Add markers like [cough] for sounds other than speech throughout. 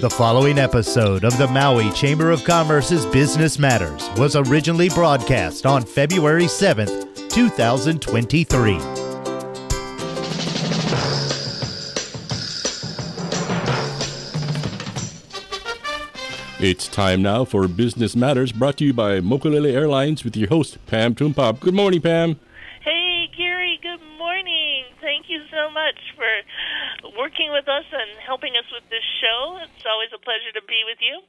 The following episode of the Maui Chamber of Commerce's Business Matters was originally broadcast on February 7th, 2023. It's time now for Business Matters brought to you by Mokulele Airlines with your host, Pam Tumpap. Good morning, Pam. Hey, Gary, good morning. Thank you so much for with us and helping us with this show. It's always a pleasure to be with you.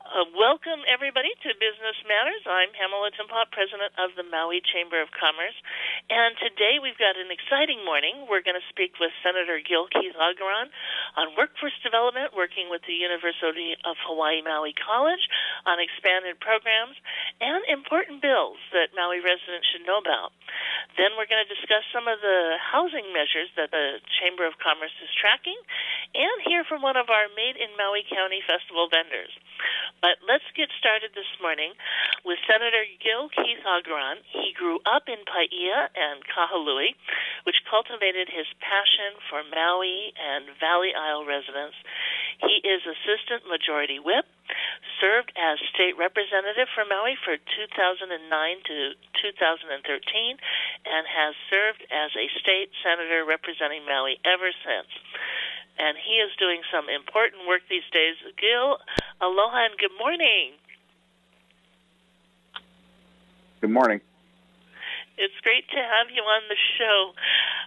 Uh, welcome, everybody, to Business Matters. I'm Pamela Tumpap, president of the Maui Chamber of Commerce. And today we've got an exciting morning. We're going to speak with Senator Gil Keith Agaran on workforce development, working with the University of Hawaii Maui College on expanded programs and important bills that Maui residents should know about. Then we're going to discuss some of the housing measures that the Chamber of Commerce is tracking and hear from one of our Made in Maui County Festival vendors. But let's get started this morning with Senator Gil Keith Agaran. He grew up in Paia and Kahului, which cultivated his passion for Maui and Valley Isle residents. He is Assistant Majority Whip, served as State Representative for Maui for 2009 to 2013, and has served as a State Senator representing Maui ever since and he is doing some important work these days. Gil, aloha and good morning. Good morning. It's great to have you on the show.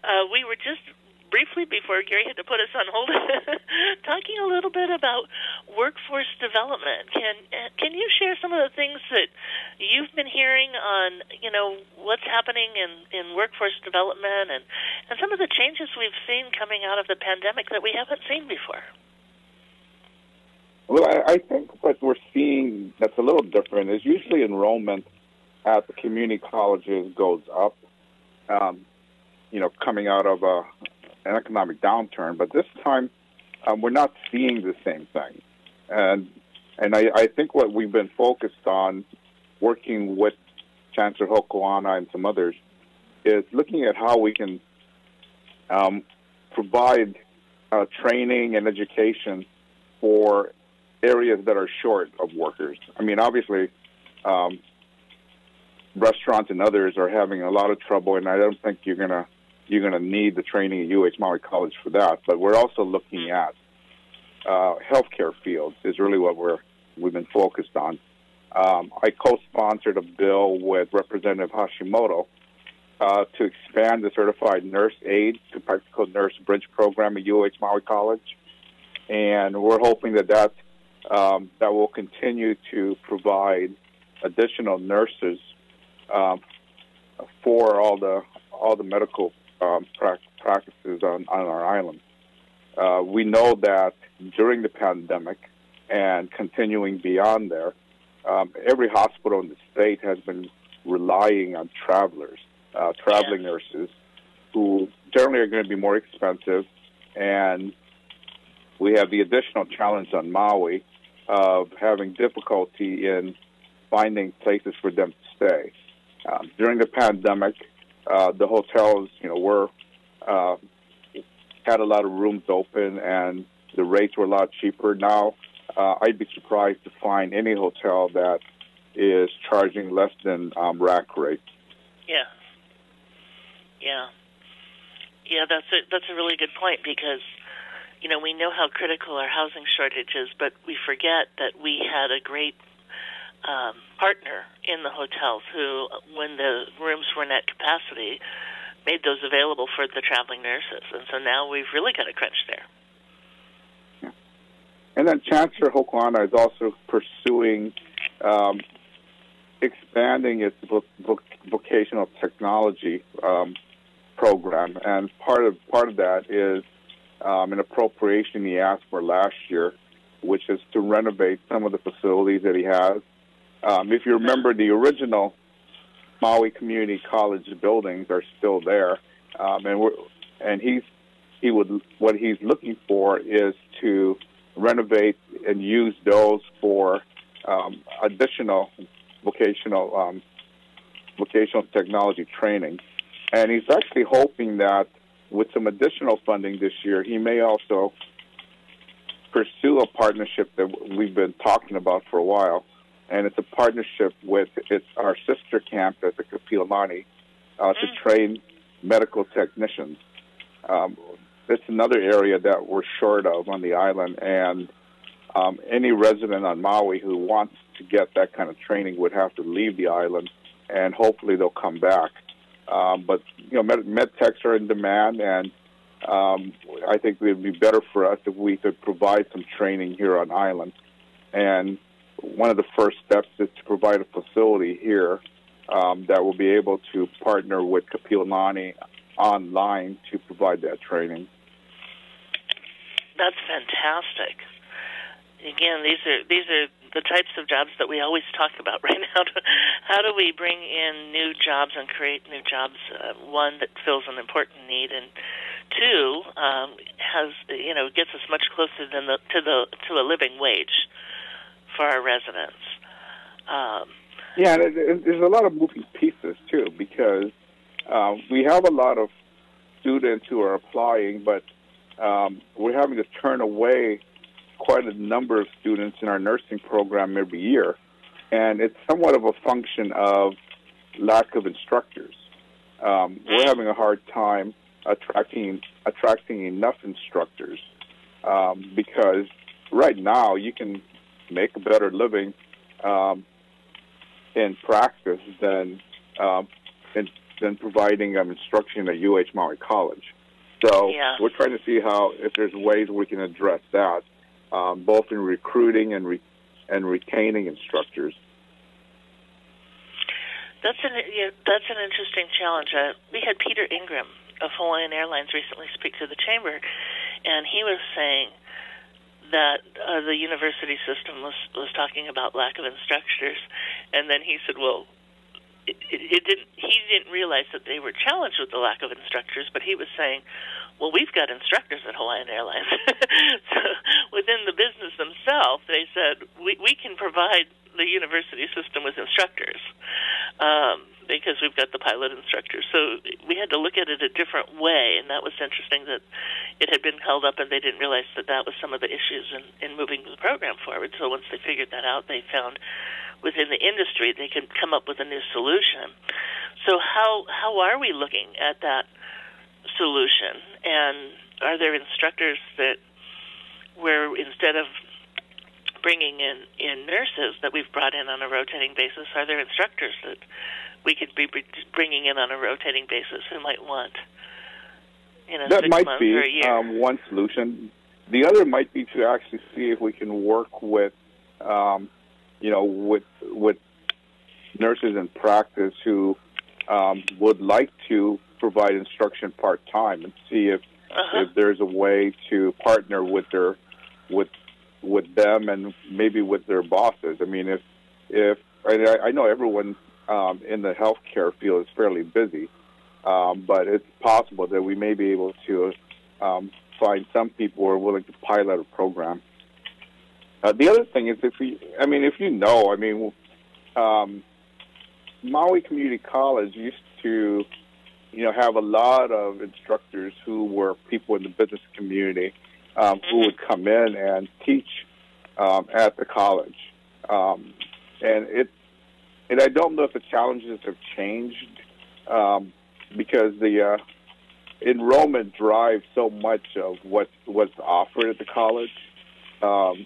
Uh, we were just briefly before Gary had to put us on hold, [laughs] talking a little bit about workforce development. Can can you share some of the things that you've been hearing on you know what's happening in in workforce development and and some of the changes we've seen coming out of the pandemic that we haven't seen before? Well, I, I think what we're seeing that's a little different is usually enrollment at the community colleges goes up. Um, you know, coming out of a, an economic downturn, but this time um, we're not seeing the same thing. And and I, I think what we've been focused on, working with Chancellor Hokoana and some others, is looking at how we can um, provide uh, training and education for areas that are short of workers. I mean, obviously, um, restaurants and others are having a lot of trouble, and I don't think you're going to you're going to need the training at UH Maui College for that. But we're also looking at uh, healthcare fields is really what we're we've been focused on. Um, I co-sponsored a bill with Representative Hashimoto uh, to expand the certified nurse aide to practical nurse bridge program at UH Maui College, and we're hoping that that um, that will continue to provide additional nurses um, for all the all the medical um, pra- practices on, on our island. Uh, we know that during the pandemic and continuing beyond there, um, every hospital in the state has been relying on travelers, uh, traveling nurses, who generally are going to be more expensive. And we have the additional challenge on Maui of having difficulty in finding places for them to stay. Um, during the pandemic, uh, the hotels, you know, were uh, had a lot of rooms open and the rates were a lot cheaper. Now, uh, I'd be surprised to find any hotel that is charging less than um, rack rate. Yeah, yeah, yeah. That's a that's a really good point because you know we know how critical our housing shortage is, but we forget that we had a great um, partner in the hotels who, when the rooms were net capacity, made those available for the traveling nurses. And so now we've really got a crunch there. Yeah. And then Chancellor Hokoana is also pursuing um, expanding its voc- vocational technology um, program, and part of part of that is um, an appropriation he asked for last year, which is to renovate some of the facilities that he has um, if you remember, the original Maui Community College buildings are still there, um, and we're, and he's he would what he's looking for is to renovate and use those for um, additional vocational um, vocational technology training, and he's actually hoping that with some additional funding this year, he may also pursue a partnership that we've been talking about for a while, and it's a partnership with it's our sister campus at Kapi'olani uh, to Mm. train medical technicians. Um, it's another area that we're short of on the island, and um, any resident on Maui who wants to get that kind of training would have to leave the island, and hopefully they'll come back. Um, but you know, med, med techs are in demand, and um, I think it would be better for us if we could provide some training here on island. And one of the first steps is to provide a facility here um, that will be able to partner with Kapi'olani online to provide that training. That's fantastic. Again, these are these are the types of jobs that we always talk about [laughs] right now. How do we bring in new jobs and create new jobs? Uh, one that fills an important need, and two um, has you know gets us much closer than the, to the to a living wage for our residents. Um, Yeah, and it, it, there's a lot of moving pieces too because um, we have a lot of students who are applying, but um, we're having to turn away quite a number of students in our nursing program every year, and it's somewhat of a function of lack of instructors. Um, we're having a hard time attracting attracting enough instructors um, because right now you can make a better living um, in practice than um, in, than providing um, instruction at UH Maui College. So Yeah. we're trying to see how if there's ways we can address that, um, both in recruiting and re- and retaining instructors. That's an yeah, that's an interesting challenge. Uh, we had Peter Ingram of Hawaiian Airlines recently speak to the chamber, and he was saying that uh, the university system was was talking about lack of instructors, and then he said, "Well, it, it, it didn't." He didn't realize that they were challenged with the lack of instructors, but he was saying, "Well, we've got instructors at Hawaiian Airlines." [laughs] so within the business themselves, they said, "We we can provide the university system with instructors." um, because we've got the pilot instructors. So we had to look at it a different way, and that was interesting that it had been held up and they didn't realize that that was some of the issues in, in moving the program forward. So once they figured that out, they found within the industry they could come up with a new solution. So how how are we looking at that solution? And are there instructors that where instead of bringing in in nurses that we've brought in on a rotating basis, are there instructors that we could be bringing in on a rotating basis who might want you know that six might be or a year? um, one solution. The other might be to actually see if we can work with, um, you know, with with nurses in practice who um, would like to provide instruction part time and see if uh-huh. if there's a way to partner with their with with them and maybe with their bosses. I mean, if if I, I know everyone um, in the healthcare field is fairly busy, um, but it's possible that we may be able to um, find some people who are willing to pilot a program. Uh, the other thing is if we, I mean, if you know, I mean, um, Maui Community College used to, you know, have a lot of instructors who were people in the business community um, who would come in and teach um, at the college, um, and it, and I don't know if the challenges have changed um, because the uh, enrollment drives so much of what what's offered at the college. Um,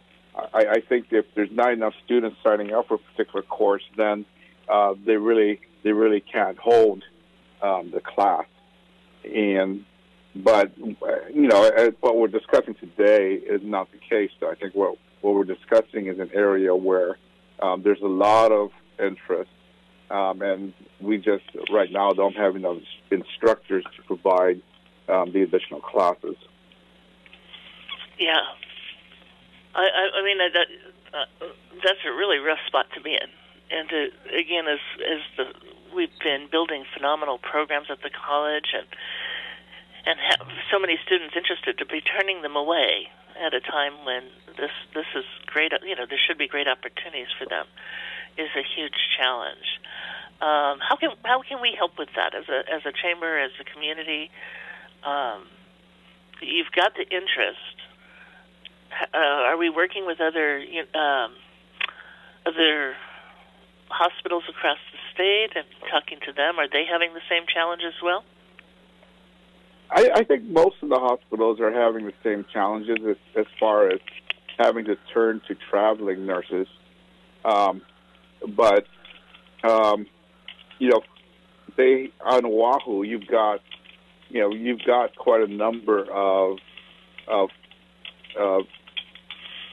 I, I think if there's not enough students signing up for a particular course, then uh, they really they really can't hold um, the class. And but you know uh, what we're discussing today is not the case. I think what what we're discussing is an area where um, there's a lot of interest, um, and we just right now don't have enough instructors to provide um, the additional classes. Yeah, I, I, I mean that uh, that's a really rough spot to be in, and to, again, as as the we've been building phenomenal programs at the college, and and have so many students interested to be turning them away at a time when this this is great. You know, there should be great opportunities for them. Is a huge challenge. Um, how can how can we help with that as a as a chamber as a community? Um, you've got the interest uh, are we working with other um, other hospitals across the state and talking to them? Are they having the same challenge as well? I, I think most of the hospitals are having the same challenges as, as far as having to turn to traveling nurses. Um, but um, you know, they on Oahu, you've got you know you've got quite a number of of uh,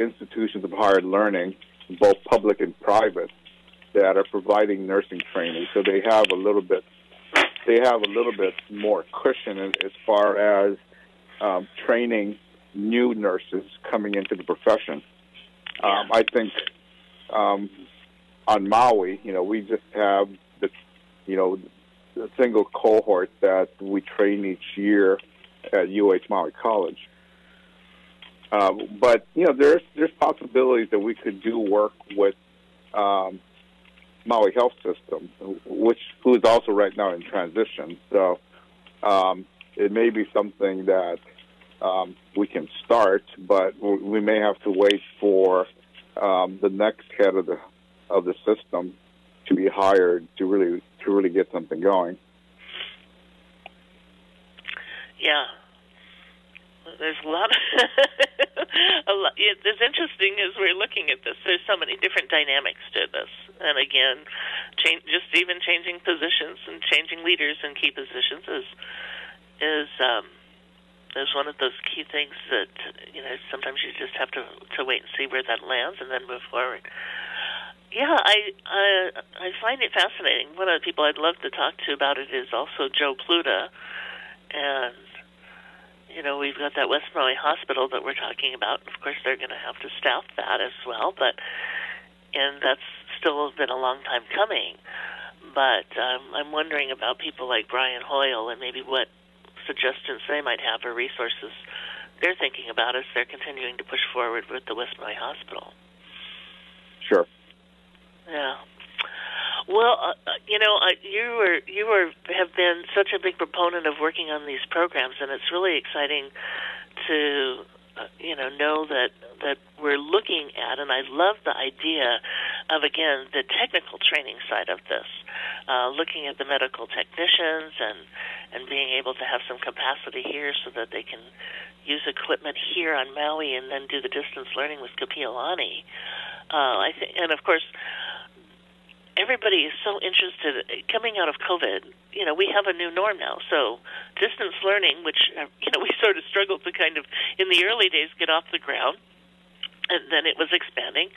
institutions of higher learning, both public and private, that are providing nursing training. So they have a little bit they have a little bit more cushion as, far as um, training new nurses coming into the profession. Um, I think um, on Maui, you know, we just have the, you know, a single cohort that we train each year at UH Maui College. Uh, but you know, there's there's possibilities that we could do work with um, Maui Health System, which who is also right now in transition. So um, it may be something that um, we can start, but we may have to wait for um, the next head of the of the system to be hired to really to really get something going. Yeah, there's a lot. Of [laughs] a lot. It's interesting as we're looking at this. There's so many different dynamics to this, and again, change, just even changing positions and changing leaders in key positions is is um, is one of those key things that you know sometimes you just have to to wait and see where that lands and then move forward. Yeah, I I, I find it fascinating. One of the people I'd love to talk to about it is also Joe Pluta, and you know we've got that West Maui Hospital that we're talking about. Of course, they're going to have to staff that as well, but and that's still been a long time coming. But um, I'm wondering about people like Brian Hoyle and maybe what suggestions they might have or resources they're thinking about as they're continuing to push forward with the West Maui Hospital. Sure. Yeah. Well, uh, uh, you know, uh, you were you were have been such a big proponent of working on these programs, and it's really exciting to uh, you know know that that we're looking at, and I love the idea of again the technical training side of this, uh, looking at the medical technicians and and being able to have some capacity here so that they can use equipment here on Maui and then do the distance learning with Kapiolani. Uh, I think, and of course, everybody is so interested. Coming out of COVID, you know, we have a new norm now. So distance learning, which uh, you know [laughs] we sort of struggled to kind of in the early days get off the ground and then it was expanding.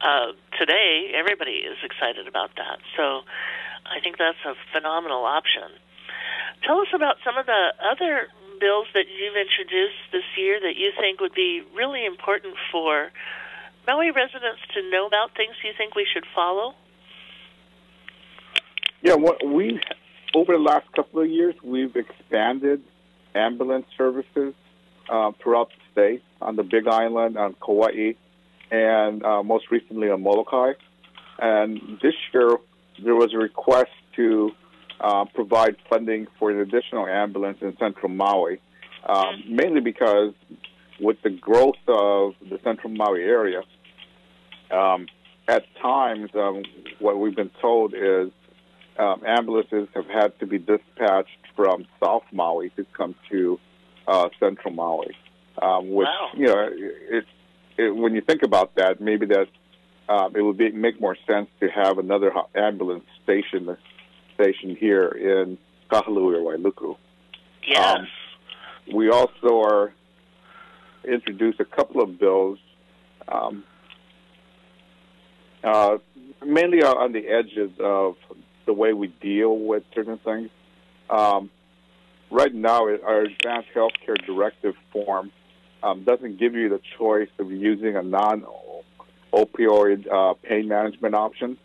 Uh, today, everybody is excited about that. So I think that's a phenomenal option. Tell us about some of the other bills that you've introduced this year that you think would be really important for Maui residents to know about, things you think we should follow? Yeah, what we over the last couple of years, we've expanded ambulance services uh, throughout the state on the Big Island, on Kauai, and uh, most recently on Molokai. And this year, there was a request to uh, provide funding for an additional ambulance in central Maui, um, mainly because with the growth of the central Maui area, um, at times, um, what we've been told is um, ambulances have had to be dispatched from South Maui to come to uh, Central Maui, um, which wow. you know, it's it, when you think about that, maybe that um, it would be, make more sense to have another ambulance station station here in Kahului or Wailuku. Yes. Um, we also are introduced a couple of bills, um, uh, mainly on the edges of the way we deal with certain things. Um, right now, our advanced healthcare directive form um, doesn't give you the choice of using a non-opioid uh, pain management option.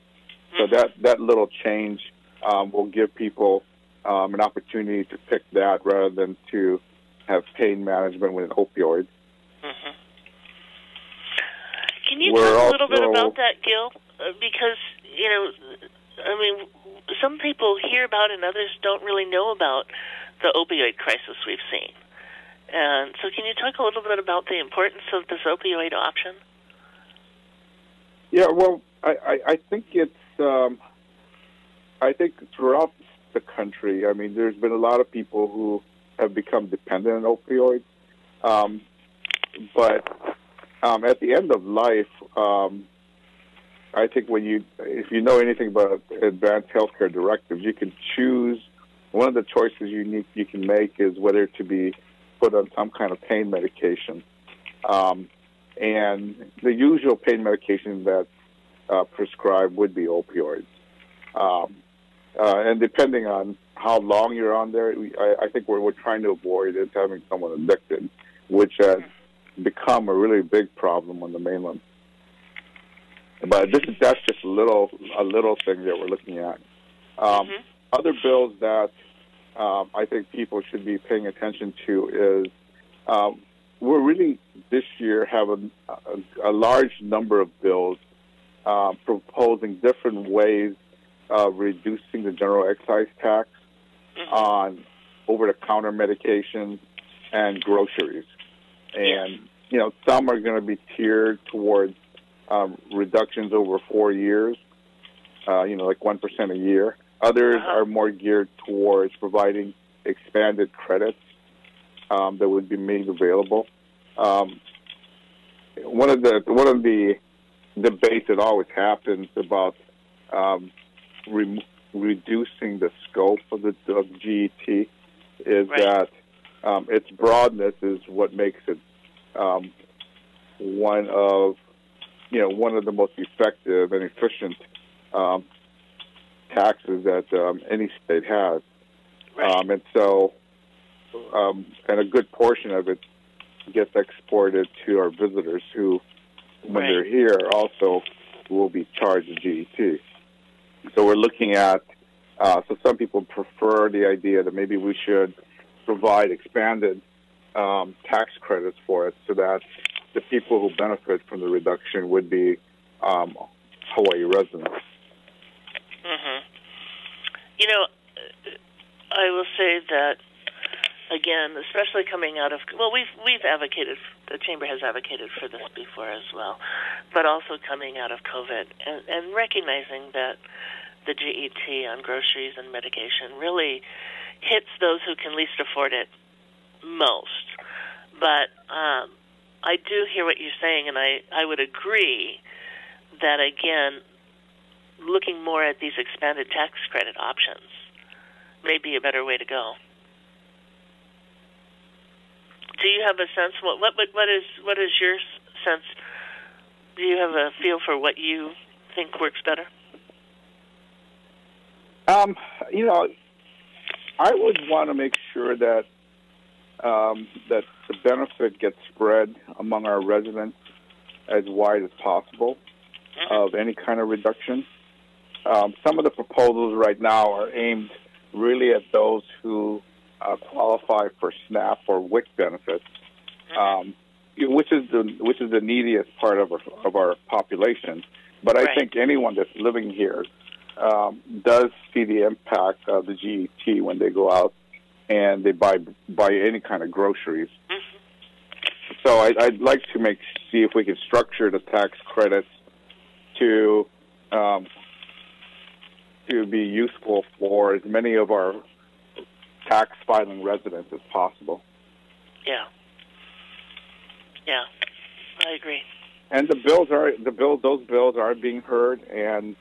So Mm-hmm. that that little change um, will give people um, an opportunity to pick that rather than to have pain management with an opioid. Mm-hmm. Can you We're talk a little bit about that, Gil? Uh, because you know, I mean, some people hear about and others don't really know about the opioid crisis we've seen. And so, can you talk a little bit about the importance of this opioid option? Yeah, well, I, I, I think it's um, I think throughout the country, I mean, there's been a lot of people who have become dependent on opioids, um, but um, at the end of life, um, I think when you, if you know anything about advanced healthcare directives, you can choose. One of the choices you need you can make is whether to be put on some kind of pain medication, um, and the usual pain medication that's uh, prescribed would be opioids. Um, uh, and depending on how long you're on there, I, I think what we're trying to avoid is having someone addicted, which has become a really big problem on the mainland. But this is that's just a little a little thing that we're looking at. Um, mm-hmm. Other bills that um, I think people should be paying attention to is um, we're really this year have a, a, a large number of bills uh, proposing different ways of reducing the general excise tax mm-hmm. on over-the-counter medications and groceries. And you know, some are going to be tiered towards um, reductions over four years. Uh, you know, like one percent a year. Others uh-huh. are more geared towards providing expanded credits um, that would be made available. Um, one of the one of the debates that always happens about um, re- reducing the scope of the of GET is right. that um, its broadness is what makes it um, one of you know one of the most effective and efficient um, taxes that um, any state has, right. um, and so um, and a good portion of it gets exported to our visitors who, when right. they're here, also will be charged a GET. So we're looking at. Uh, so some people prefer the idea that maybe we should provide expanded um, tax credits for it, so that the people who benefit from the reduction would be um, Hawaii residents. Mm-hmm. You know, I will say that again, especially coming out of well, we've we've advocated the chamber has advocated for this before as well, but also coming out of COVID and, and recognizing that the GET on groceries and medication really hits those who can least afford it most. But um, I do hear what you're saying, and I I would agree that again, looking more at these expanded tax credit options may be a better way to go. Do you have a sense what what what is what is your sense? Do you have a feel for what you think works better? Um, you know, I would want to make sure that um, that the benefit gets spread among our residents as wide as possible mm-hmm. of any kind of reduction. Um, some of the proposals right now are aimed really at those who uh, qualify for SNAP or WIC benefits, mm-hmm. um, which is the which is the neediest part of our, of our population. But right. I think anyone that's living here um, does see the impact of the GET when they go out and they buy buy any kind of groceries. Mm-hmm. So I, I'd like to make see if we can structure the tax credits to um, to be useful for as many of our tax filing residents as possible. Yeah. Yeah, I agree. And the bills are the bills; those bills are being heard, and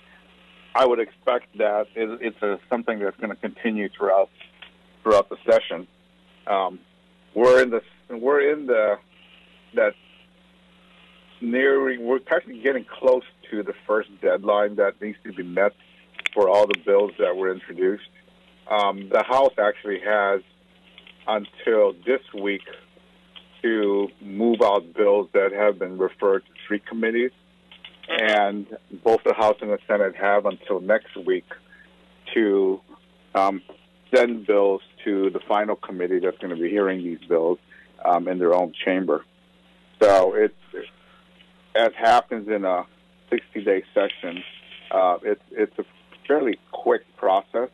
I would expect that it's a, something that's going to continue throughout throughout the session. Um, we're in the we're in the that nearing. We're actually getting close to the first deadline that needs to be met for all the bills that were introduced. Um, the House actually has until this week to move out bills that have been referred to three committees, and both the House and the Senate have until next week to um, send bills to the final committee that's going to be hearing these bills um, in their own chamber. So it's as happens in a 60-day session. Uh, it's it's a fairly quick process,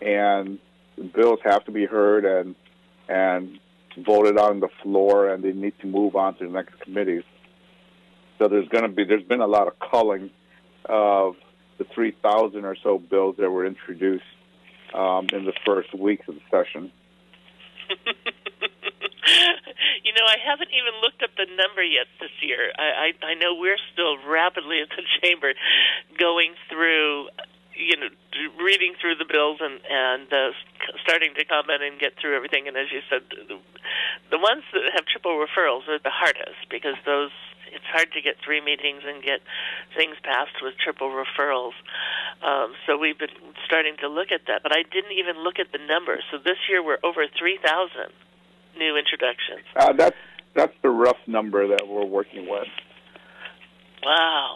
and bills have to be heard and and voted on the floor, and they need to move on to the next committees. So there's going to be there's been a lot of culling of the 3,000 or so bills that were introduced um, in the first weeks of the session. [laughs] you know, I haven't even looked up the number yet this year. I, I, I know we're still rapidly at the [laughs] chamber going through, you know, reading through the bills and and uh, starting to comment and get through everything. And as you said, the, the ones that have triple referrals are the hardest because those it's hard to get three meetings and get things passed with triple referrals. Um, so we've been starting to look at that, but I didn't even look at the numbers. So this year we're over three thousand new introductions. Uh, that's that's the rough number that we're working with. Wow.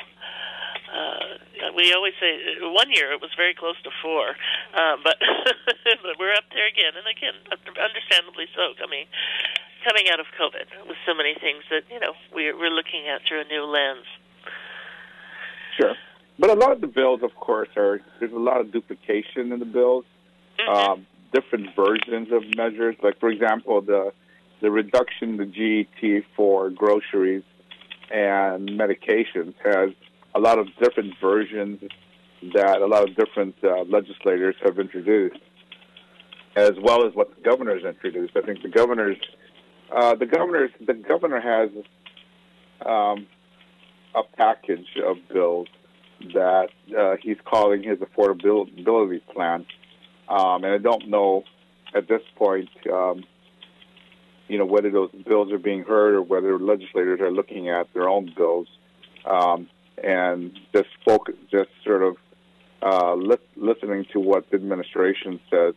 Uh, we always say uh, one year it was very close to four, uh, but [laughs] but we're up there again, and again, understandably so. I mean, coming out of COVID with so many things that you know we're we're looking at through a new lens. Sure, but a lot of the bills, of course, are there's a lot of duplication in the bills. Mm-hmm. Um, different versions of measures. Like, for example, the the reduction in the GET for groceries and medications has a lot of different versions that a lot of different uh, legislators have introduced, as well as what the governor's introduced. I think the governor's uh, the governor's the governor has um, a package of bills that uh, he's calling his affordability plan. Um, and I don't know at this point, um, you know, whether those bills are being heard or whether legislators are looking at their own bills. Um, and just focus, just sort of uh, li- listening to what the administration says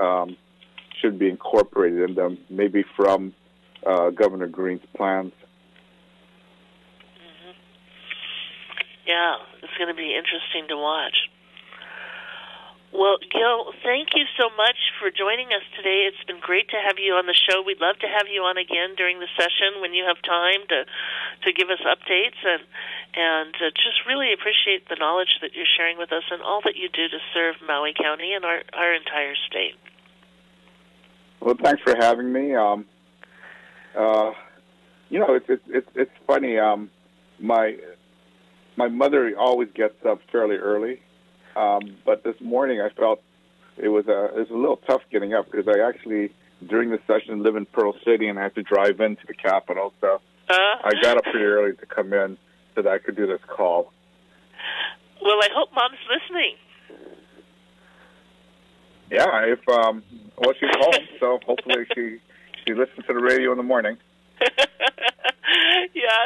um, should be incorporated in them, maybe from uh, Governor Green's plans. Mm-hmm. Yeah, it's going to be interesting to watch. Well, Gil, thank you so much for joining us today. It's been great to have you on the show. We'd love to have you on again during the session when you have time to to give us updates and and uh, just really appreciate the knowledge that you're sharing with us and all that you do to serve Maui County and our our entire state. Well, thanks for having me. Um, uh, you know, it's it's it's, it's funny. Um, my my mother always gets up fairly early um, but this morning I felt it was a it was a little tough getting up because I actually during the session live in Pearl City and I have to drive into the capital. So uh, I got up pretty early to come in so that I could do this call. Well, I hope Mom's listening. Yeah, if um, well, she's home, so hopefully she she listens to the radio in the morning. [laughs] yeah,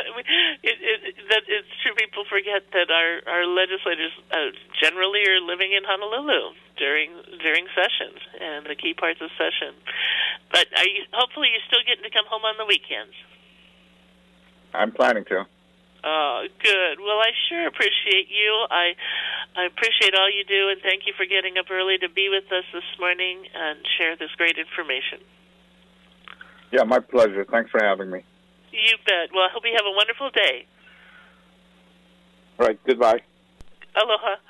it, it, that it's true. People forget that our our legislators uh, generally are living in Honolulu during during sessions and the key parts of session. But are you? Hopefully, you're still getting to come home on the weekends. I'm planning to. Oh, good. Well, I sure appreciate you. I I appreciate all you do, and thank you for getting up early to be with us this morning and share this great information. Yeah, my pleasure. Thanks for having me. You bet. Well, I hope you have a wonderful day. All right. Goodbye. Aloha.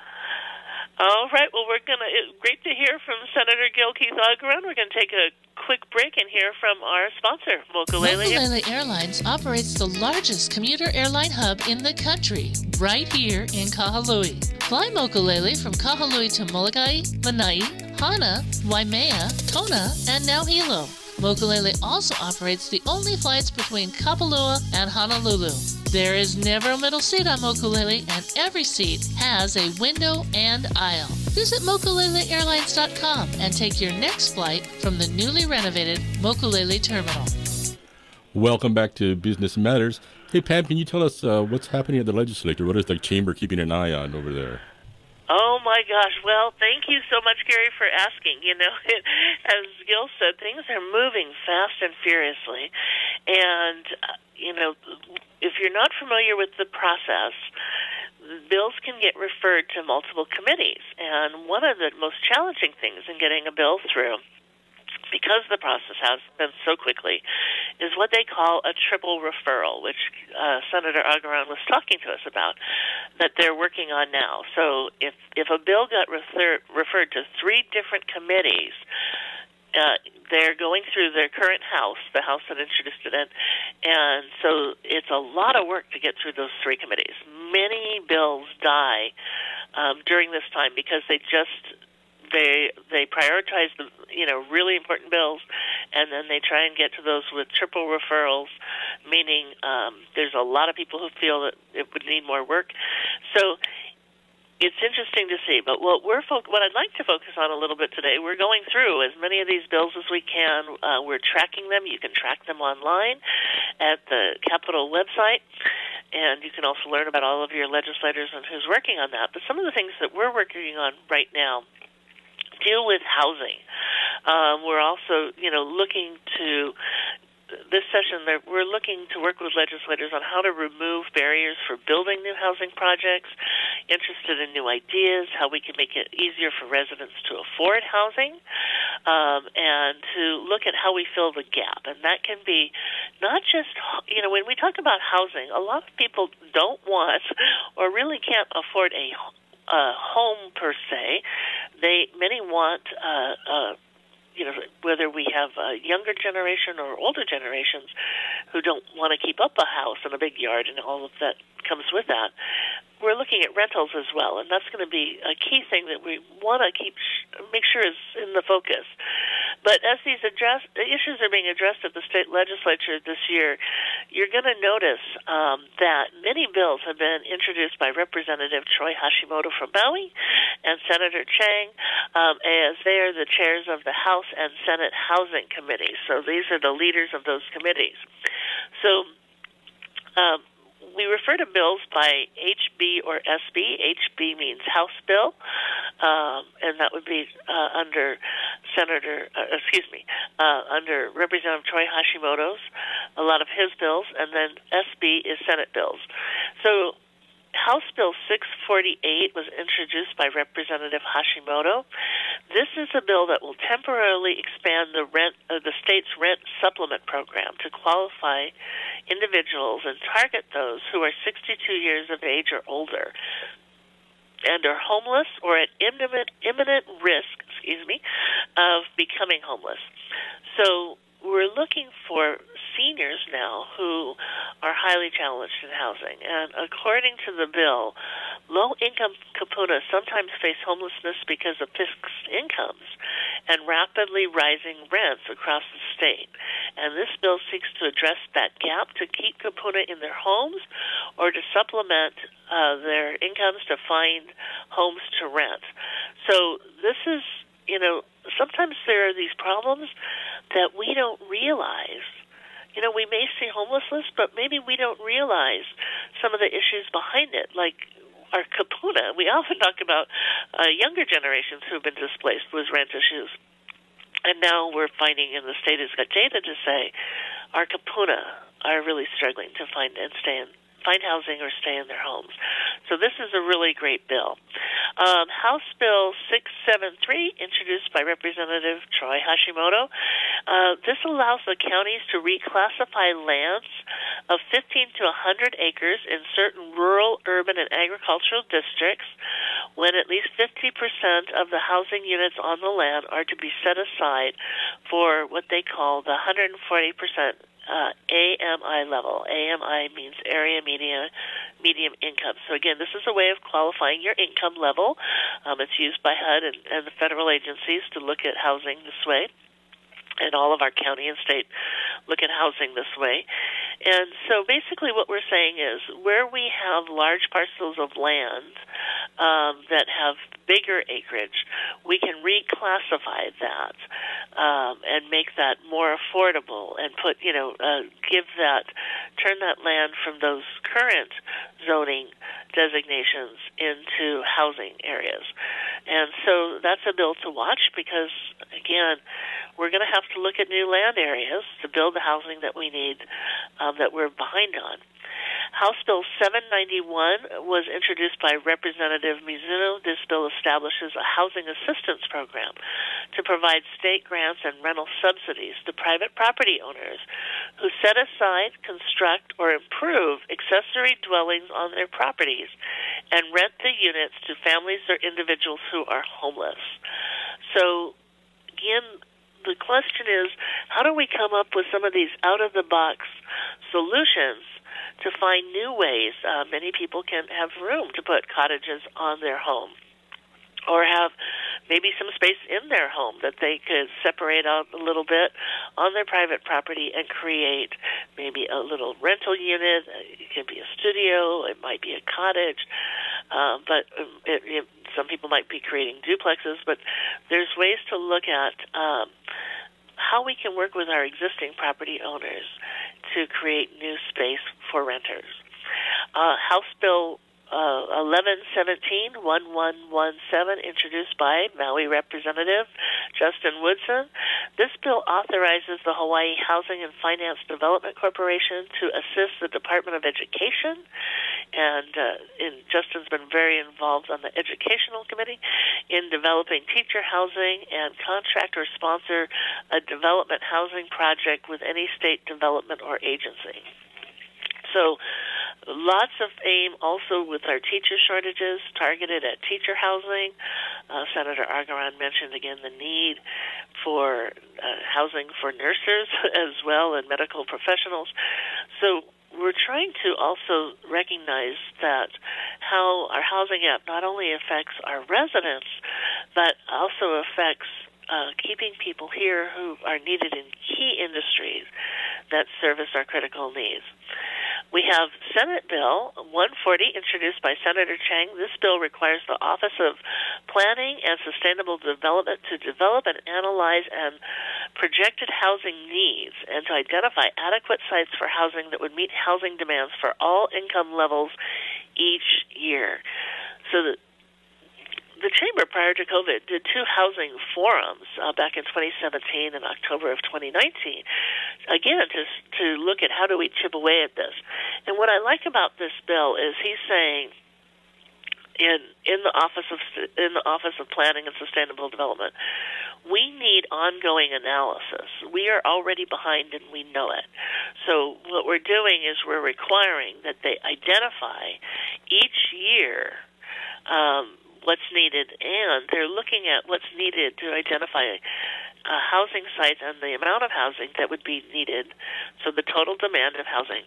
All right. Well, we're gonna. It's great to hear from Senator Gil Keith Agaran. We're gonna take a quick break and hear from our sponsor, Mokulele. Mokulele Airlines operates the largest commuter airline hub in the country, right here in Kahului. Fly Mokulele from Kahului to Molokai, Lanai, Hana, Waimea, Kona, and now Hilo. Mokulele also operates the only flights between Kapalua and Honolulu. There is never a middle seat on Mokulele, and every seat has a window and aisle. Visit mokuleleairlines.com and take your next flight from the newly renovated Mokulele Terminal. Welcome back to Business Matters. Hey, Pam, can you tell us uh, what's happening at the legislature? What is the chamber keeping an eye on over there? Oh my gosh! Well, thank you so much, Gary, for asking. You know, [laughs] it, as Gil said, things are moving fast and furiously, and uh, you know, if you're not familiar with the process, bills can get referred to multiple committees, and one of the most challenging things in getting a bill through because the process has been so quickly, is what they call a triple referral, which uh, Senator Agaran was talking to us about, that they're working on now. So if if a bill got refer- referred to three different committees, uh, they're going through their current house, the house that introduced it in, and so it's a lot of work to get through those three committees. Many bills die um, during this time because they just they they prioritize the you know really important bills, and then they try and get to those with triple referrals, meaning um, there's a lot of people who feel that it would need more work. So it's interesting to see. But what we're fo- what I'd like to focus on a little bit today, we're going through as many of these bills as we can. Uh, we're tracking them. You can track them online at the Capitol website, and you can also learn about all of your legislators and who's working on that. But some of the things that we're working on right now deal with housing. Um, we're also, you know, looking to this session, we're looking to work with legislators on how to remove barriers for building new housing projects, interested in new ideas, how we can make it easier for residents to afford housing, um, and to look at how we fill the gap. And that can be not just, you know, when we talk about housing, a lot of people don't want or really can't afford a, a home per se. They many want uh, uh, you know, whether we have a younger generation or older generations who don't want to keep up a house and a big yard and all of that comes with that, we're looking at rentals as well, and that's going to be a key thing that we want to keep make sure is in the focus. But as these address, issues are being addressed at the state legislature this year, you're going to notice um, that many bills have been introduced by Representative Troy Hashimoto from Maui and Senator Chang, um, as they are the chairs of the House and Senate Housing Committees. So these are the leaders of those committees. So. Um, we refer to bills by HB or SB. HB means House Bill, um, and that would be uh, under Senator, uh, excuse me, uh, under Representative Troy Hashimoto's, a lot of his bills, and then SB is Senate bills. So House Bill 648 was introduced by Representative Hashimoto. This is a bill that will temporarily expand the rent uh, the state's rent supplement program to qualify individuals and target those who are 62 years of age or older and are homeless or at imminent imminent risk, excuse me, of becoming homeless. So we're looking for seniors now who are highly challenged in housing. And according to the bill, low income kupuna sometimes face homelessness because of fixed incomes and rapidly rising rents across the state. And this bill seeks to address that gap to keep kupuna in their homes or to supplement uh, their incomes to find homes to rent. So this is, you know, sometimes there are these problems that we don't realize may see homelessness, but maybe we don't realize some of the issues behind it, like our kupuna. We often talk about uh, younger generations who've been displaced with rent issues. And now we're finding, and the state has got data to say, our kupuna are really struggling to find and stay in find housing or stay in their homes. So this is a really great bill. Um, House Bill 673, introduced by Representative Troy Hashimoto, uh, this allows the counties to reclassify lands of 15 to 100 acres in certain rural, urban, and agricultural districts when at least 50% of the housing units on the land are to be set aside for what they call the 140% uh, AMI level. AMI means area median medium income. So again, this is a way of qualifying your income level. Um, it's used by HUD and, and the federal agencies to look at housing this way and all of our county and state look at housing this way. And so basically, what we're saying is where we have large parcels of land um, that have bigger acreage, we can reclassify that um, and make that more affordable and put, you know, uh, give that, turn that land from those current zoning designations into housing areas. And so that's a bill to watch because, again, we're going to have to look at new land areas to build the housing that we need um, that we're behind on. House Bill 791 was introduced by Representative Mizuno. This bill establishes a housing assistance program to provide state grants and rental subsidies to private property owners who set aside, construct, or improve accessory dwellings on their properties and rent the units to families or individuals who are homeless. So, again, the question is, how do we come up with some of these out of the box solutions to find new ways? Uh, many people can have room to put cottages on their home or have maybe some space in their home that they could separate out a little bit on their private property and create maybe a little rental unit. It could be a studio, it might be a cottage, uh, but um, it, it, some people might be creating duplexes. But there's ways to look at um, how we can work with our existing property owners to create new space for renters. Uh, House Bill uh, 1117 1117, introduced by Maui Representative Justin Woodson. This bill authorizes the Hawaii Housing and Finance Development Corporation to assist the Department of Education, and, uh, in, Justin's been very involved on the Educational Committee in developing teacher housing and contract or sponsor a development housing project with any state development or agency. So, lots of aim also with our teacher shortages targeted at teacher housing. Uh, Senator Agaran mentioned again the need for uh, housing for nurses [laughs] as well and medical professionals. So we're trying to also recognize that how our housing app not only affects our residents, but also affects uh, keeping people here who are needed in key industries that service our critical needs. We have Senate Bill 140 introduced by Senator Chang. This bill requires the Office of Planning and Sustainable Development to develop and analyze and projected housing needs and to identify adequate sites for housing that would meet housing demands for all income levels each year. So that the chamber prior to COVID did two housing forums uh, back in 2017 and October of 2019. Again, to to look at how do we chip away at this. And what I like about this bill is he's saying in in the office of in the office of planning and sustainable development we need ongoing analysis we are already behind and we know it so what we're doing is we're requiring that they identify each year um, what's needed, and they're looking at what's needed to identify a housing site and the amount of housing that would be needed, so the total demand of housing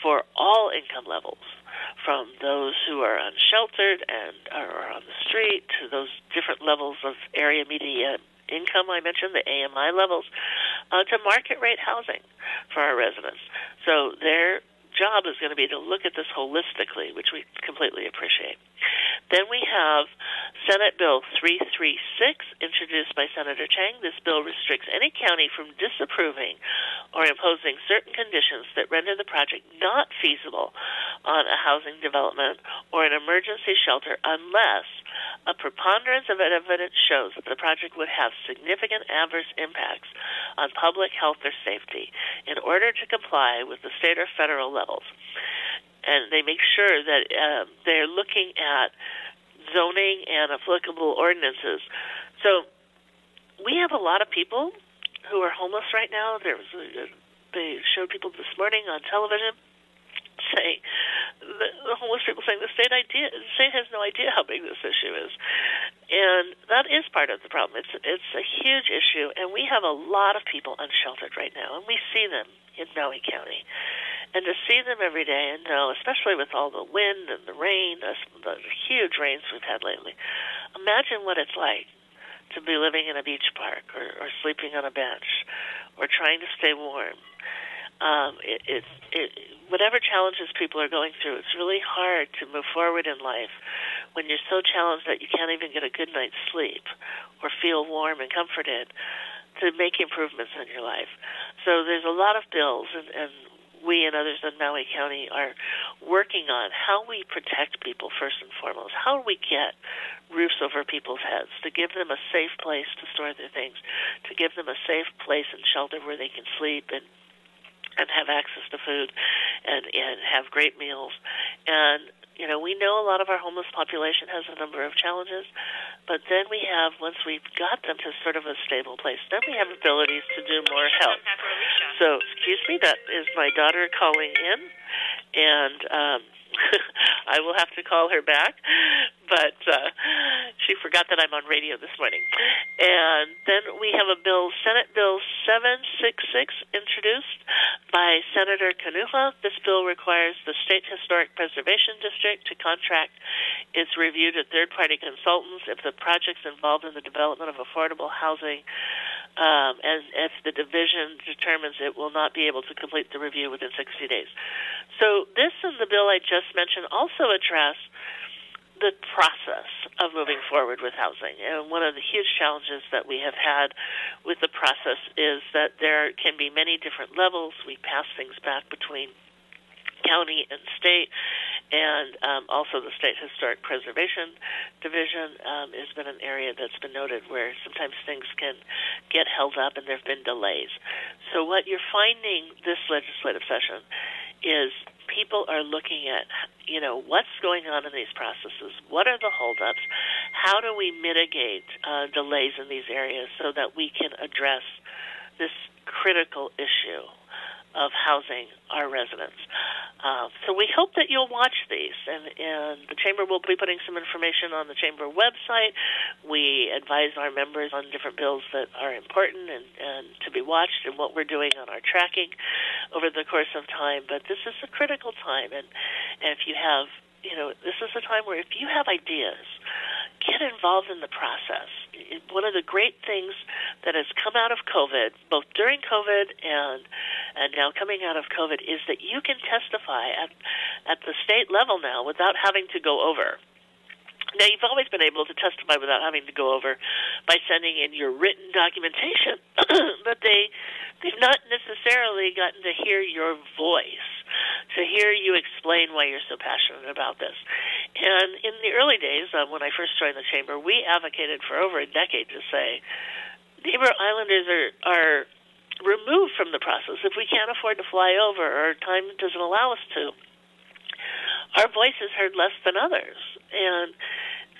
for all income levels, from those who are unsheltered and are on the street to those different levels of area median income I mentioned, the AMI levels, uh, to market rate housing for our residents. So they're job is going to be to look at this holistically, which we completely appreciate. Then we have Senate Bill 336, introduced by Senator Chang. This bill restricts any county from disapproving or imposing certain conditions that render the project not feasible on a housing development or an emergency shelter unless a preponderance of evidence shows that the project would have significant adverse impacts on public health or safety in order to comply with the state or federal levels. And they make sure that uh, they're looking at zoning and applicable ordinances. So we have a lot of people who are homeless right now. There was a, they showed people this morning on television saying the, homeless people saying the state idea the state has no idea how big this issue is, and that is part of the problem. It's it's a huge issue, and we have a lot of people unsheltered right now, and we see them in Maui County. And to see them every day and know, especially with all the wind and the rain, the, the huge rains we've had lately, imagine what it's like to be living in a beach park or, or sleeping on a bench or trying to stay warm um, it, it, it, whatever challenges people are going through, it's really hard to move forward in life when you're so challenged that you can't even get a good night's sleep or feel warm and comforted to make improvements in your life. So there's a lot of bills, and, and we and others in Maui County are working on how we protect people first and foremost. How do we get roofs over people's heads to give them a safe place to store their things, to give them a safe place and shelter where they can sleep and and have access to food and and have great meals and you know we know a lot of our homeless population has a number of challenges but then we have once we've got them to sort of a stable place then we have abilities to do more help. So excuse me that is my daughter calling in and um [laughs] I will have to call her back, but uh, she forgot that I'm on radio this morning. And then we have a bill, Senate Bill 766, introduced by Senator Kanuha. This bill requires the State Historic Preservation District to contract its review to third party consultants if the projects involved in the development of affordable housing um, and if the division determines it will not be able to complete the review within 60 days. So, this and the bill I just mentioned also address the process of moving forward with housing. And one of the huge challenges that we have had with the process is that there can be many different levels. We pass things back between county and state, and um, also the State Historic Preservation Division um, has been an area that's been noted where sometimes things can get held up and there have been delays. So, what you're finding this legislative session is people are looking at, you know, what's going on in these processes, what are the holdups, how do we mitigate uh, delays in these areas so that we can address this critical issue of housing our residents. Uh, so we hope that you'll watch these, and, and the chamber will be putting some information on the chamber website. We advise our members on different bills that are important and, and to be watched, and what we're doing on our tracking over the course of time. But this is a critical time, and, and if you have, you know, this is a time where if you have ideas get involved in the process. One of the great things that has come out of COVID, both during COVID and and now coming out of COVID, is that you can testify at at the state level now without having to go over. Now you've always been able to testify without having to go over by sending in your written documentation, [clears throat] but they they've not necessarily gotten to hear your voice, to hear you explain why you're so passionate about this. And in the early days, uh, when I first joined the chamber, we advocated for over a decade to say neighbor islanders are are removed from the process if we can't afford to fly over or time doesn't allow us to. Our voice is heard less than others, and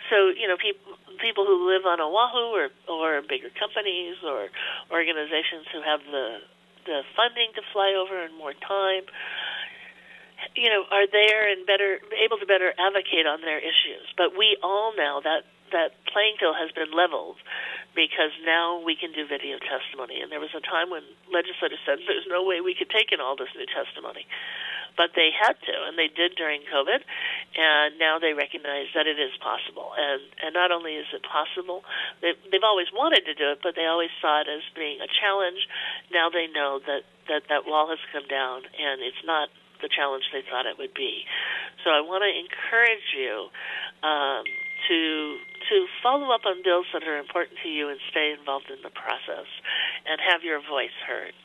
so you know people people who live on Oahu or or bigger companies or organizations who have the the funding to fly over and more time you know are there and better able to better advocate on their issues but we all know that that playing field has been leveled because now we can do video testimony and there was a time when legislators said there's no way we could take in all this new testimony but they had to, and they did during COVID, and now they recognize that it is possible. And and not only is it possible, they've, they've always wanted to do it, but they always saw it as being a challenge. Now they know that that that wall has come down, and it's not the challenge they thought it would be. So I want to encourage you um, to to follow up on bills that are important to you and stay involved in the process and have your voice heard.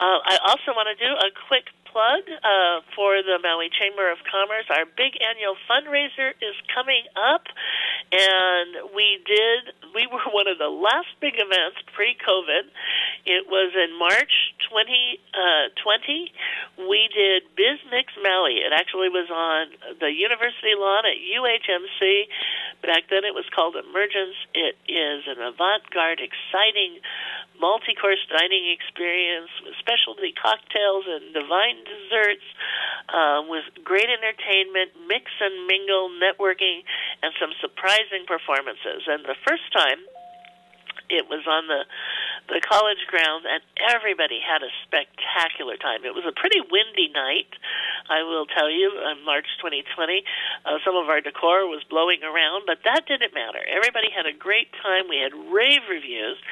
Uh, I also want to do a quick plug uh, for the Maui Chamber of Commerce. Our big annual fundraiser is coming up, and we did. We were one of the last big events pre-COVID. It was in March 2020. Uh, we did BizMix Maui. It actually was on the university lawn at UHMC. Back then, it was called Emergence. It is an avant-garde, exciting multi-course dining experience with specialty cocktails and divine desserts, uh, with great entertainment, mix and mingle, networking, and some surprising performances. And the first time it was on the the college grounds, and everybody had a spectacular time. It was a pretty windy night, I will tell you, on March 2020. Uh, some of our decor was blowing around, but that didn't matter. Everybody had a great time. We had rave reviews,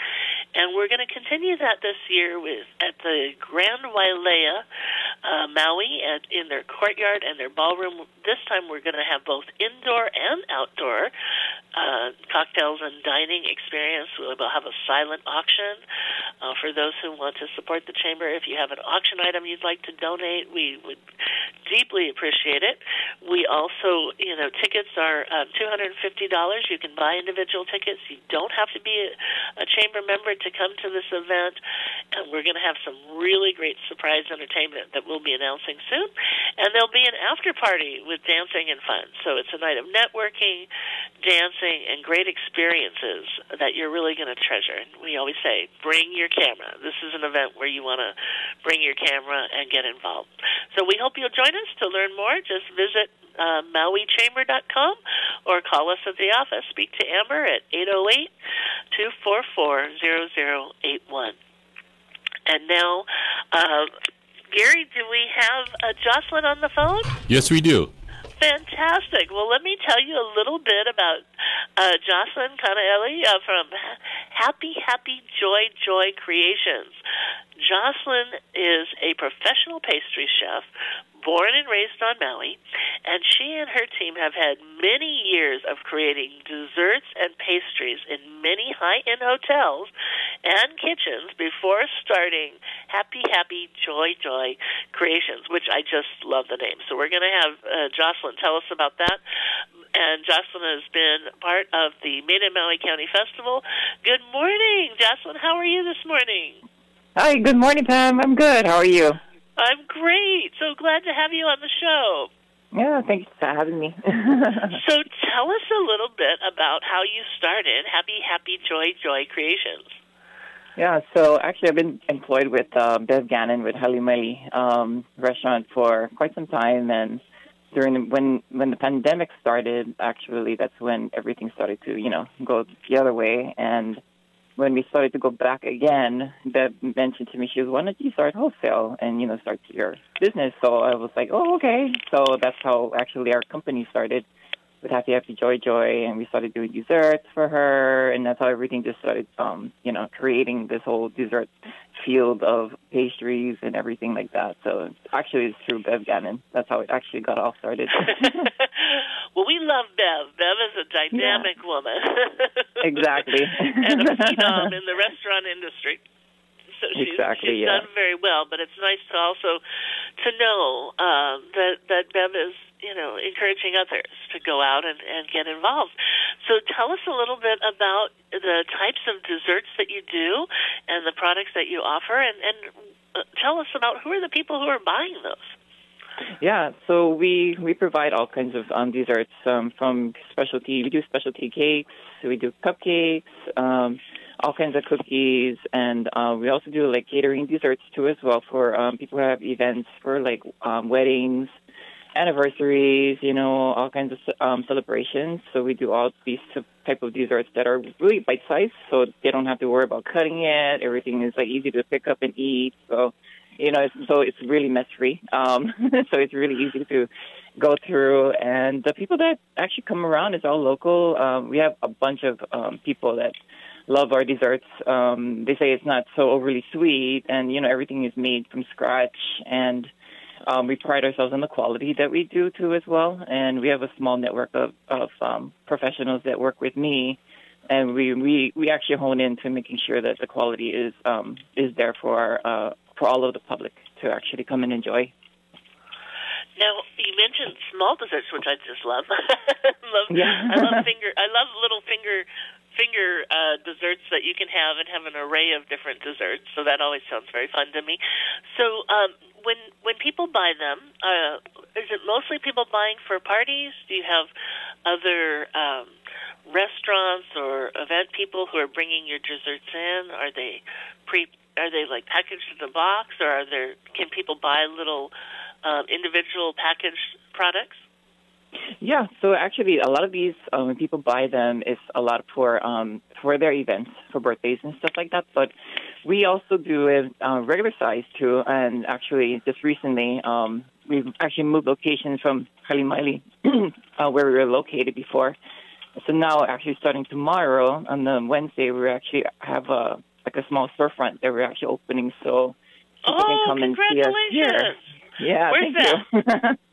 and we're going to continue that this year with at the Grand Wailea uh, Maui at, in their courtyard and their ballroom. This time we're going to have both indoor and outdoor uh, cocktails and dining experience. We'll have a silent auction uh, for those who want to support the chamber. If you have an auction item you'd like to donate, we would deeply appreciate it. We also, you know, tickets are uh, $250. You can buy individual tickets. You don't have to be a, a chamber member to come to this event, and we're going to have some really great surprise entertainment that we'll be announcing soon. And there'll be an after party with dancing and fun. So it's a night of networking, dancing, and great experiences that you're really going to treasure. And we always say, bring your camera. This is an event where you want to bring your camera and get involved. So we hope you'll join us to learn more. Just visit uh, MauiChamber.com or call us at the office. Speak to Amber at 808 244 0081. And now, uh, Gary, do we have uh, Jocelyn on the phone? Yes, we do. Fantastic. Well, let me tell you a little bit about uh, Jocelyn Kanaele uh, from Happie Happie Joie Joie Creations. Jocelyn is a professional pastry chef born and raised on Maui, and she and her team have had many years of creating desserts and pastries in many high end hotels and kitchens before starting Happie Happie Joie Joie Creations, which I just love the name. So we're going to have uh, Jocelyn tell us about that. And Jocelyn has been part of the Made in Maui County Festival. Good morning, Jocelyn. How are you this morning? Hi, good morning, Pam. I'm good. How are you? I'm great. So glad to have you on the show. Yeah, thanks for having me. [laughs] so tell us a little bit about how you started Happie Happie Joie Joie Creations. Yeah, so actually I've been employed with uh, Bev Gannon with Hali'imaile um, restaurant for quite some time, and during the, when when the pandemic started, actually that's when everything started to you know go the other way, and when we started to go back again, Deb mentioned to me, she was, why don't you start wholesale and, you know, start your business? So I was like, oh, okay. So that's how actually our company started with Happie Happie Joie Joie, and we started doing desserts for her, and that's how everything just started, um, you know, creating this whole dessert field of pastries and everything like that. So actually, it's through Bev Gannon. That's how it actually got all started. [laughs] well, we love Bev. Bev is a dynamic yeah. woman. exactly. [laughs] and a phenom [laughs] in the restaurant industry so she's, exactly, she's yeah. done very well. But it's nice to also to know uh, that that Bev is you know encouraging others to go out and, and get involved. So tell us a little bit about the types of desserts that you do and the products that you offer, and, and uh, tell us about who are the people who are buying those. Yeah, so we we provide all kinds of um, desserts um, from specialty. We do specialty cakes. We do cupcakes. Um, all kinds of cookies, and uh, we also do like catering desserts too as well for um, people who have events for like um, weddings, anniversaries, you know, all kinds of um, celebrations. So we do all these type of desserts that are really bite sized, so they don't have to worry about cutting it. Everything is like easy to pick up and eat. So you know, so it's really mess free. Um, [laughs] so it's really easy to go through. And the people that actually come around is all local. Um, we have a bunch of um, people that love our desserts. Um, they say it's not so overly sweet, and you know everything is made from scratch, and um, we pride ourselves on the quality that we do too as well. And we have a small network of, of um, professionals that work with me, and we, we we actually hone in to making sure that the quality is um, is there for uh, for all of the public to actually come and enjoy. Now you mentioned small desserts, which I just love. [laughs] love yeah. I love finger. I love little finger finger uh, desserts that you can have and have an array of different desserts. So that always sounds very fun to me. So um, when when people buy them, uh, is it mostly people buying for parties? Do you have other um, restaurants or event people who are bringing your desserts in? Are they pre? Are they like packaged in the box, or are there? Can people buy little um, individual packaged products? Yeah, so actually, a lot of these um, when people buy them, it's a lot for um, for their events, for birthdays and stuff like that. But we also do a uh, regular size too. And actually, just recently, um, we've actually moved locations from Hali'imaile, [clears throat] uh, where we were located before. So now, actually, starting tomorrow on the Wednesday, we actually have a like a small storefront that we're actually opening, so people oh, can come and see us here. Yeah, Where's thank that? you. [laughs]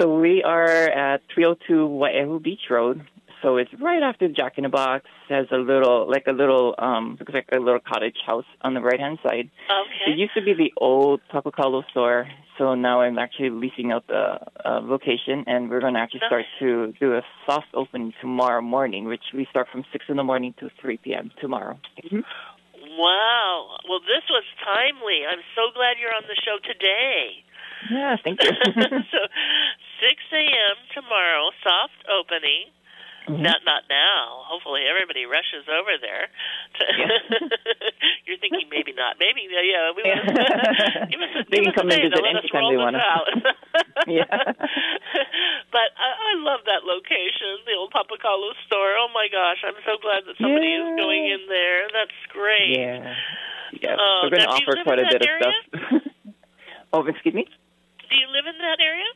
So we are at 302 Wai'ehu Beach Road. So it's right after Jack in the Box. Has a little, like a little, um, looks like a little cottage house on the right hand side. Okay. It used to be the old Taco Carlo store. So now I'm actually leasing out the uh, location, and we're going to actually start to do a soft opening tomorrow morning, which we start from six in the morning to 3 p.m. tomorrow. Mm-hmm. Wow. Well, this was timely. I'm so glad you're on the show today. Yeah, thank you. [laughs] [laughs] so, 6 a.m. tomorrow, soft opening. Mm-hmm. Not not now. Hopefully, everybody rushes over there. To yeah. [laughs] You're thinking maybe not. Maybe yeah. We yeah. give us a, they give can come and visit anytime they want to. [laughs] yeah. [laughs] but I, I love that location, the old Kahlo store. Oh my gosh, I'm so glad that somebody is going in there. That's great. Yeah. Yeah. Oh, We're going to now, do you offer quite a bit that of stuff. oh, excuse me? Do you live in that area?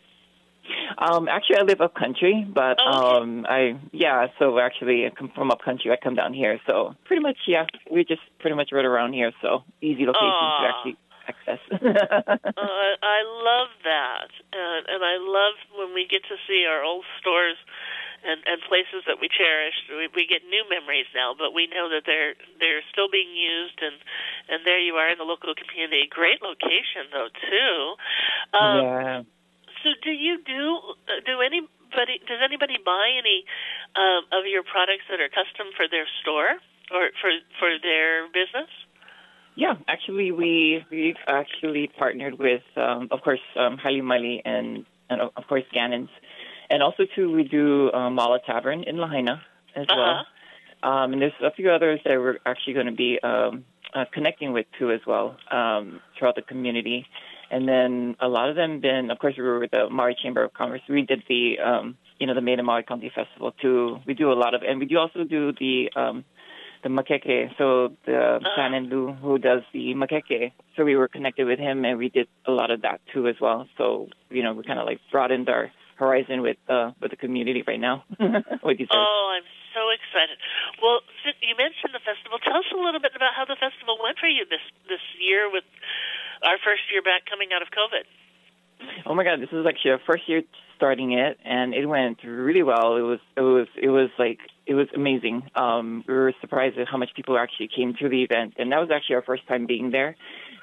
Um, actually, I live up country, but Oh, okay. um, I yeah. So actually, I come from up country. I come down here, so pretty much yeah. We just pretty much right around here, so easy location Aw. to actually access. Uh, [laughs] I love that, and, and I love when we get to see our old stores and, and places that we cherished. We, we get new memories now, but we know that they're they're still being used, and and there you are in the local community. Great location though too. Um, yeah. So do you do uh, do anybody does anybody buy any um, of your products that are custom for their store or for for their business? Yeah, actually, we we've actually partnered with, um, of course, um, Miley and and of of course Gannon's, and also too we do um, Mala Tavern in Lahaina as Uh-huh. well. Um, and there's a few others that we're actually going to be um, uh, connecting with too as well um, throughout the community. And then a lot of them been, of course, we were with the Maui Chamber of Commerce. We did the, um, you know, the in Maui County Festival too. We do a lot of, and we do also do the um, the makeke. So the Shannon Lu who does the makeke. So we were connected with him, and we did a lot of that too as well. So you know, we kind of like broadened our horizon with uh, with the community right now. [laughs] what do you? Oh, I'm so excited. Well, you mentioned the festival. Tell us a little bit about how the festival went for you this this year with our first year back coming out of COVID. Oh my God, this is actually our first year starting it, and it went really well. It was it was it was like it was amazing. Um, we were surprised at how much people actually came to the event, and that was actually our first time being there.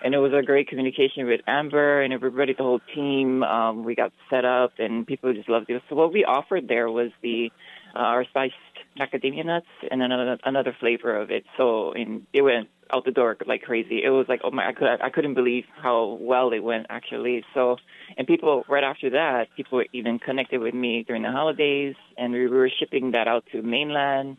And it was a great communication with Amber and everybody, the whole team. Um, we got set up, and people just loved it. So what we offered there was the uh, our spiced macadamia nuts and another another flavor of it. So in, it went out the door like crazy. It was like oh my, I could I couldn't believe how well it went actually. So and people right after that, people were even connected with me during the holidays, and we were shipping that out to mainland,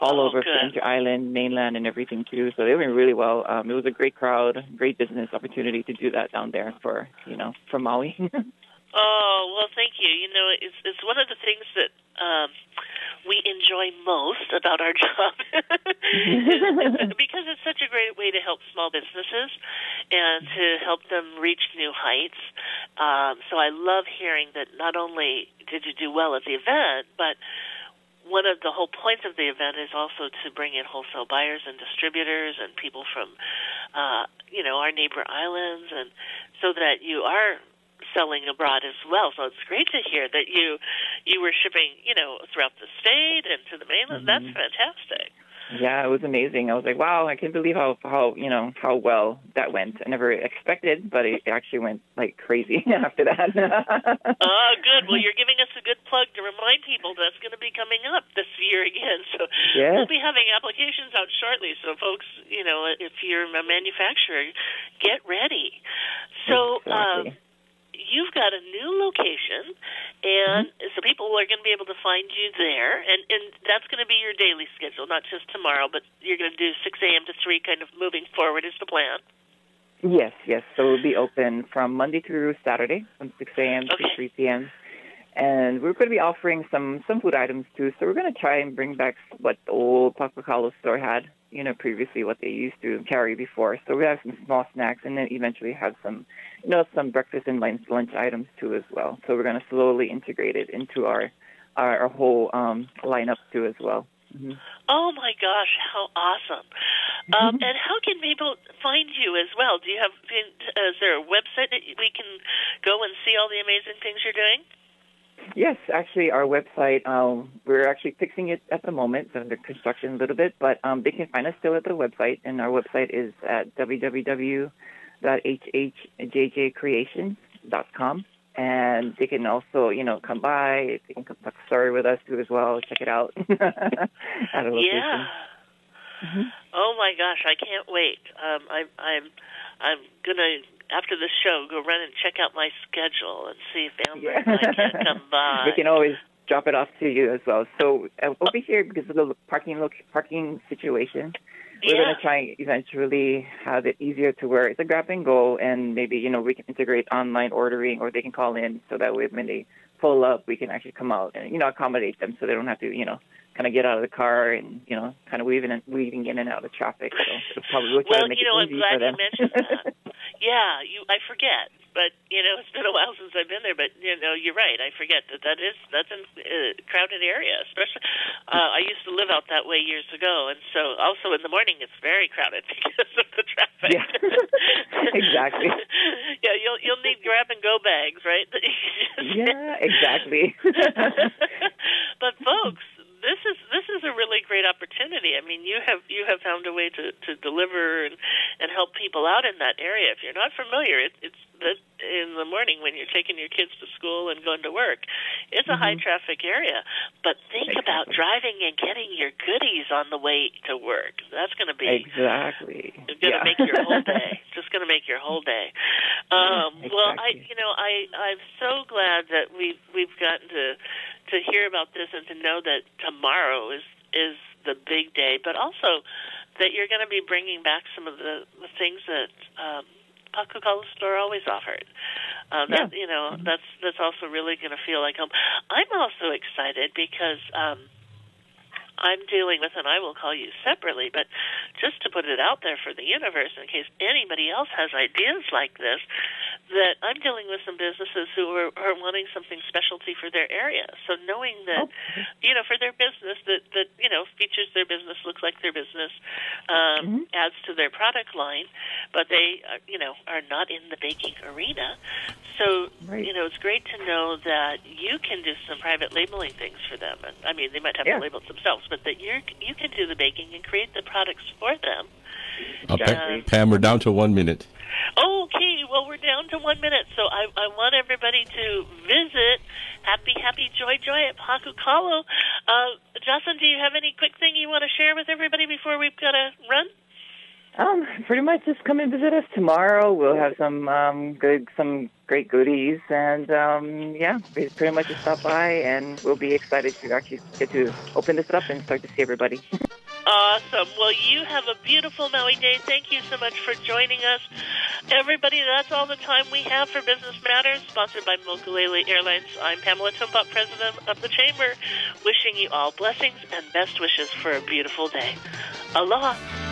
all Oh, over. Center Island, mainland, and everything too. So they went really well. Um, it was a great crowd, great business opportunity to do that down there for you know for Maui. [laughs] Oh well, thank you. You know, it's it's one of the things that um, we enjoy most about our [laughs] job because it's such a great way to help small businesses and to help them reach new heights. Um, so I love hearing that not only did you do well at the event, but one of the whole points of the event is also to bring in wholesale buyers and distributors and people from, uh, you know, our neighbor islands, and so that you are selling abroad as well. So it's great to hear that you you were shipping, you know, throughout the state and to the mainland. That's fantastic. yeah, it was amazing. I was like, wow, I can't believe how how you know how well that went. I never expected, but it actually went like crazy [laughs] after that. Oh, [laughs] good. Well, [laughs] you're giving us a good plug to remind people that's going to be coming up this year again. So Yes. we'll be having applications out shortly. So, folks, you know, if you're a manufacturer, get ready. So, um, Exactly. You've got a new location, and Mm-hmm. so people are going to be able to find you there, and and that's going to be your daily schedule, not just tomorrow, but you're going to do 6 a.m. to 3, kind of moving forward is the plan. Yes, yes. So we'll be open from Monday through Saturday from 6 a.m. Okay. to 3 p.m. And we're going to be offering some some food items too. So we're going to try and bring back what the old Paukukalo store had, you know, previously what they used to carry before. So we have some small snacks, and then eventually have some, know, some breakfast and lunch lunch items too as well. So we're going to slowly integrate it into our our, our whole um, lineup too as well. hmm Oh my gosh, how awesome! Um, and how can people find you as well? Do you have? Is there a website that we can go and see all the amazing things you're doing? Yes, actually, our website, um, we're actually fixing it at the moment, it's under construction a little bit, but um, they can find us still at the website, and our website is at www.hhjjcreations.com. And they can also, you know, come by. They can come talk story with us too as well. Check it out [laughs] at a location. Yeah. Oh my gosh, I can't wait. Um, I'm I'm I'm gonna after the show go run and check out my schedule and see if Amber and I can come by. [laughs] we can always drop it off to you as well. So uh, over here, because of the parking loc parking situation, we're yeah. going to try and eventually have it easier to where it's a grab and go, and maybe you know we can integrate online ordering, or they can call in so that way when they pull up, we can actually come out and you know accommodate them so they don't have to you know kind of get out of the car and you know kind of weaving in, weaving in and out of traffic. So it'll [laughs] probably try well, to make you know, it I'm glad you mentioned that. [laughs] yeah, you. I forget, but you know, [laughs] it's been a while since I've been there. But you know, you're right. I forget that that is that's a uh, crowded area. Especially, uh, I used to live out that way years ago, and so also in the morning it's very crowded because of the traffic. Yeah. exactly. yeah, you'll you'll need grab and go bags, right? yeah, exactly. but folks, this is this is a really great opportunity. I mean, you have you have found a way to to deliver and and help people out in that area. If you're not familiar, it, it's that in the morning when you're taking your kids to school and going to work, it's a high traffic area. But think about driving and getting your goodies on the way to work. That's going to be exactly it's going to yeah. make your whole [laughs] day. Just going to make your whole day. Um, Well, I, you know, I I'm so glad that we've we've gotten to to hear about this and to know that tomorrow is is the big day, but also that you're going to be bringing back some of the, the things that um, Paukukalo store always offered. Uh, that you know, that's that's also really going to feel like home. I'm also excited because. Um, I'm dealing with, and I will call you separately, but just to put it out there for the universe in case anybody else has ideas like this, that I'm dealing with some businesses who are, are wanting something specialty for their area. So knowing that, you know, for their business that, that, you know, features their business, looks like their business, um, adds to their product line, but they, are, you know, are not in the baking arena. So, Right. you know, it's great to know that you can do some private labeling things for them. And, I mean, they might have Yeah. to label it themselves, but that you you can do the baking and create the products for them. Uh, Pam, Exactly. Pam, we're down to one minute. Okay, well, we're down to one minute, so I, I want everybody to visit Happie, Happie, Joie, Joie at Paukukalo. Uh, Jocelyn, do you have any quick thing you want to share with everybody before we've got to run? Um, pretty much just come and visit us tomorrow. We'll have some um good some great goodies and um yeah, pretty much just stop by and we'll be excited to actually get to open this up and start to see everybody. Awesome. Well, you have a beautiful Maui day. Thank you so much for joining us. Everybody, that's all the time we have for Business Matters, sponsored by Mokulele Airlines. I'm Pamela Tumpap, president of the Chamber, wishing you all blessings and best wishes for a beautiful day. Aloha.